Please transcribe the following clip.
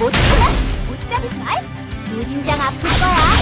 못 참아! 못 잡을 말? 노진장 아플 거야!